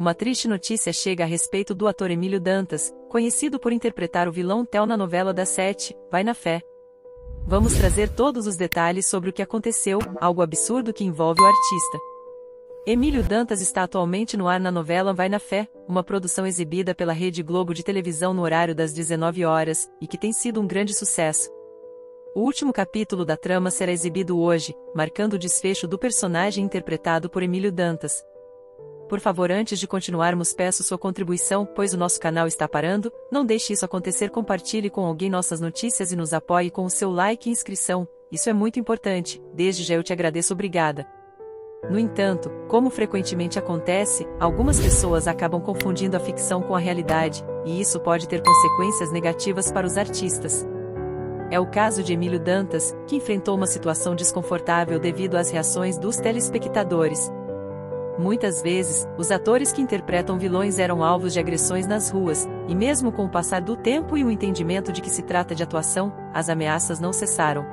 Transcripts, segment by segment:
uma triste notícia chega a respeito do ator Emílio Dantas, conhecido por interpretar o vilão Tel na novela das sete, Vai na Fé. Vamos trazer todos os detalhes sobre o que aconteceu, algo absurdo que envolve o artista. Emílio Dantas está atualmente no ar na novela Vai na Fé, uma produção exibida pela Rede Globo de televisão no horário das 19 horas, e que tem sido um grande sucesso. O último capítulo da trama será exibido hoje, marcando o desfecho do personagem interpretado por Emílio Dantas. Por favor, antes de continuarmos, peço sua contribuição, pois o nosso canal está parando. Não deixe isso acontecer, compartilhe com alguém nossas notícias e nos apoie com o seu like e inscrição. Isso é muito importante. Desde já eu te agradeço, obrigada. No entanto, como frequentemente acontece, algumas pessoas acabam confundindo a ficção com a realidade, e isso pode ter consequências negativas para os artistas. É o caso de Emílio Dantas, que enfrentou uma situação desconfortável devido às reações dos telespectadores. Muitas vezes, os atores que interpretam vilões eram alvos de agressões nas ruas, e mesmo com o passar do tempo e o entendimento de que se trata de atuação, as ameaças não cessaram.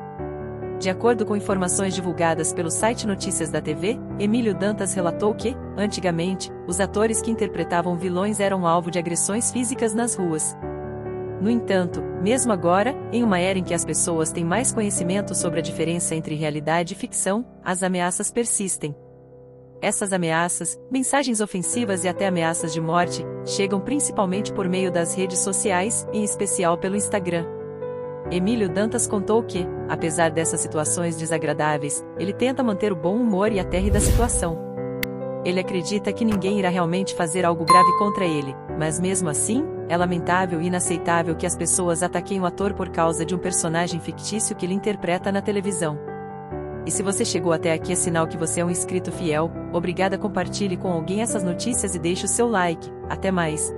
De acordo com informações divulgadas pelo site Notícias da TV, Emílio Dantas relatou que, antigamente, os atores que interpretavam vilões eram alvo de agressões físicas nas ruas. No entanto, mesmo agora, em uma era em que as pessoas têm mais conhecimento sobre a diferença entre realidade e ficção, as ameaças persistem. Essas ameaças, mensagens ofensivas e até ameaças de morte, chegam principalmente por meio das redes sociais, em especial pelo Instagram. Emílio Dantas contou que, apesar dessas situações desagradáveis, ele tenta manter o bom humor e até rir da situação. Ele acredita que ninguém irá realmente fazer algo grave contra ele, mas mesmo assim, é lamentável e inaceitável que as pessoas ataquem o ator por causa de um personagem fictício que ele interpreta na televisão. E se você chegou até aqui é sinal que você é um inscrito fiel, obrigada compartilhe com alguém essas notícias e deixe o seu like. Até mais!